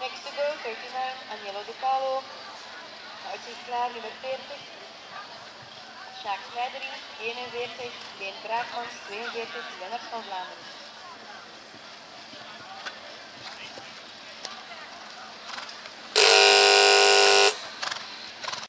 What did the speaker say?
Next to go, 39, Agnello De Calo. Uitzicht klaar, nummer 40. Sjaak Snijdering, 41. Leen Braakmans, 42. Lennart van Vlaanderen.